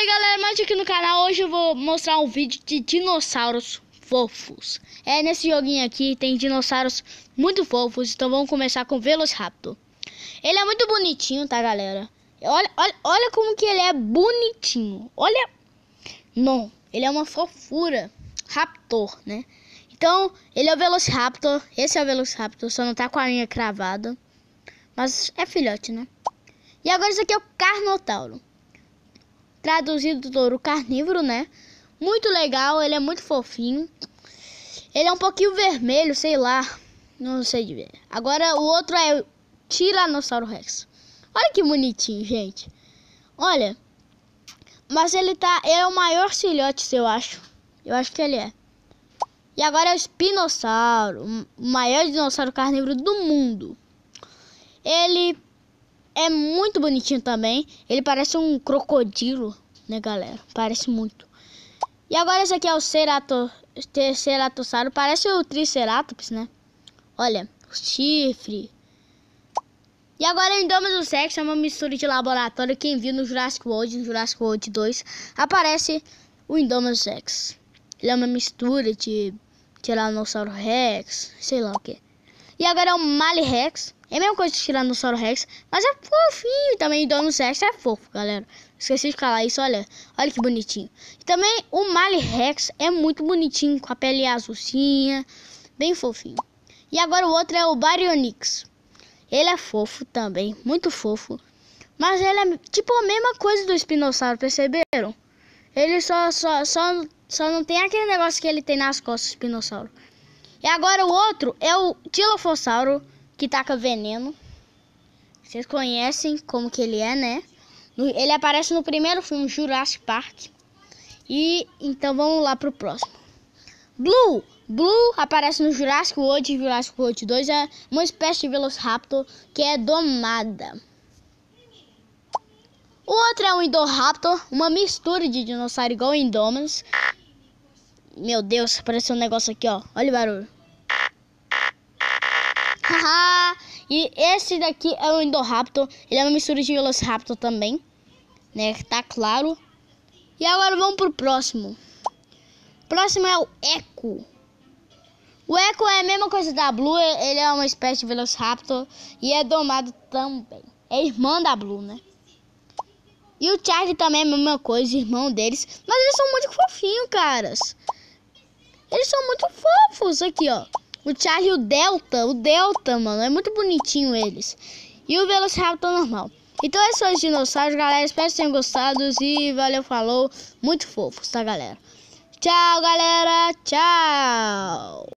aí galera, mais aqui no canal Hoje eu vou mostrar um vídeo de dinossauros fofos É, nesse joguinho aqui tem dinossauros muito fofos Então vamos começar com Velociraptor Ele é muito bonitinho, tá galera? Olha, olha, olha como que ele é bonitinho Olha Não, ele é uma fofura Raptor, né? Então, ele é o Velociraptor Esse é o Velociraptor, só não tá com a linha cravada Mas é filhote, né? E agora esse aqui é o Carnotauro traduzido do touro carnívoro, né? Muito legal, ele é muito fofinho. Ele é um pouquinho vermelho, sei lá. Não sei de ver. Agora o outro é o Tiranossauro Rex. Olha que bonitinho, gente. Olha. Mas ele tá. Ele é o maior filhote, eu acho. Eu acho que ele é. E agora é o Espinossauro. O maior dinossauro carnívoro do mundo. Ele é muito bonitinho também. Ele parece um crocodilo, né, galera? Parece muito. E agora esse aqui é o Cerato, Ceratossauro. Parece o Triceratops, né? Olha, o chifre. E agora o Indominus Rex é uma mistura de laboratório. Quem viu no Jurassic World, no Jurassic World 2, aparece o Indominus Rex. Ele é uma mistura de Tiranossauro Rex, sei lá o que. E agora é o Mali Rex. É a mesma coisa de Tiranossauro Rex, mas é fofinho também. Dono Rex é fofo, galera. Esqueci de falar isso, olha. Olha que bonitinho. E também o Mali Rex é muito bonitinho, com a pele azulzinha, bem fofinho. E agora o outro é o Baryonyx. Ele é fofo também, muito fofo. Mas ele é tipo a mesma coisa do espinossauro, perceberam? Ele só, só, só, só não tem aquele negócio que ele tem nas costas, do espinossauro. E agora o outro é o Dilophosauro que taca veneno. Vocês conhecem como que ele é, né? Ele aparece no primeiro filme Jurassic Park. E então vamos lá pro próximo. Blue. Blue aparece no Jurassic World e Jurassic World 2 é uma espécie de Velociraptor que é domada. O outro é um Indoraptor, uma mistura de dinossauro igual Indominus. Meu Deus, apareceu um negócio aqui, ó. Olha o barulho. e esse daqui é o Indoraptor. Ele é uma mistura de Velociraptor também. Né? Tá claro. E agora vamos pro próximo. O próximo é o Echo. O Echo é a mesma coisa da Blue. Ele é uma espécie de Velociraptor. E é domado também. É irmã da Blue, né? E o Charlie também é a mesma coisa, irmão deles. Mas eles são muito fofinhos, caras. Muito fofos aqui, ó. O Charlie o Delta. O Delta, mano. É muito bonitinho eles. E o Velociraptor normal. Então esses são os dinossauros, galera. Espero que tenham gostado. E valeu, falou. Muito fofos, tá, galera? Tchau, galera. Tchau.